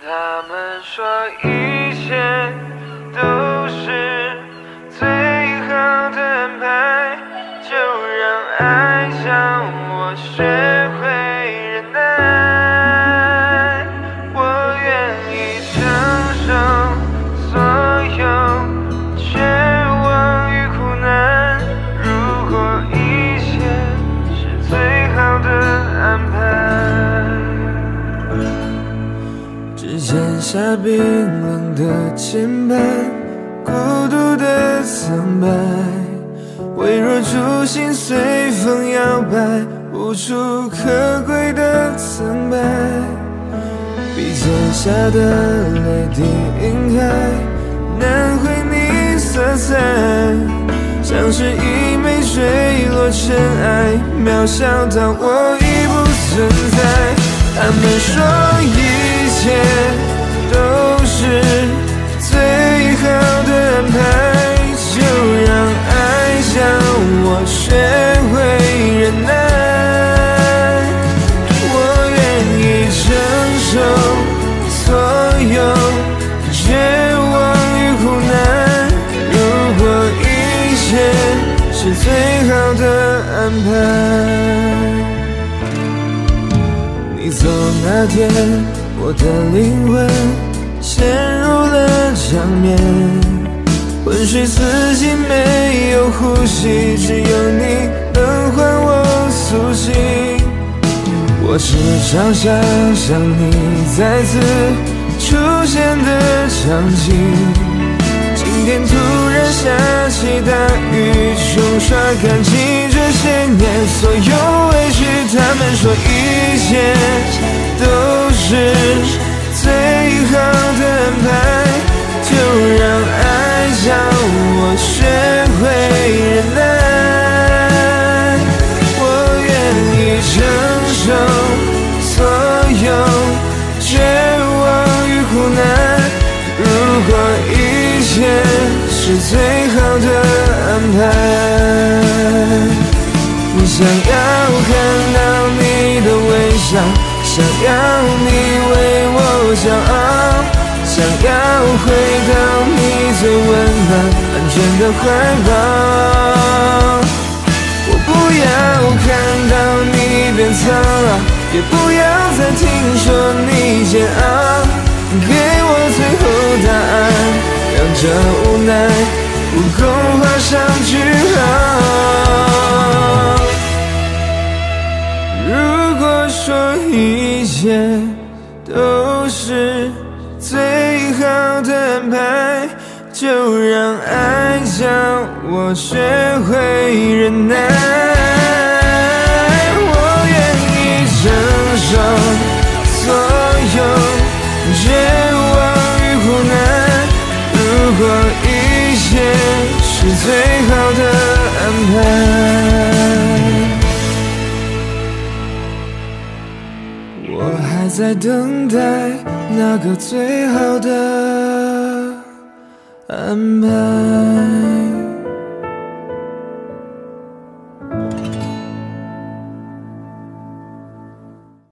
他们说一切下冰冷的肩膀，孤独的苍白，微弱烛心随风摇摆，无处可归的苍白。笔尖下的泪滴晕开，难绘你色彩，像是一枚坠落尘埃，渺小到我已不存在。他们说一切学会忍耐。我愿意承受所有绝望与苦难，如果一切是最好的安排。你走那天，我的灵魂陷入了江面，昏睡四季没呼吸，只有你能唤我苏醒。我时常想象你再次出现的场景，今天突然下起大雨，冲刷干净这些年所有委屈。他们说一切是最好的安排。想要看到你的微笑，想要你为我骄傲，想要回到你最温暖、安全的怀抱。我不要看到你变苍老，也不要再听说你煎熬，让这无奈不够画上句号。如果说一切都是最好的安排，就让爱教我学会忍耐。我愿意承受所有是最好的安排。我还在等待那个最好的安排。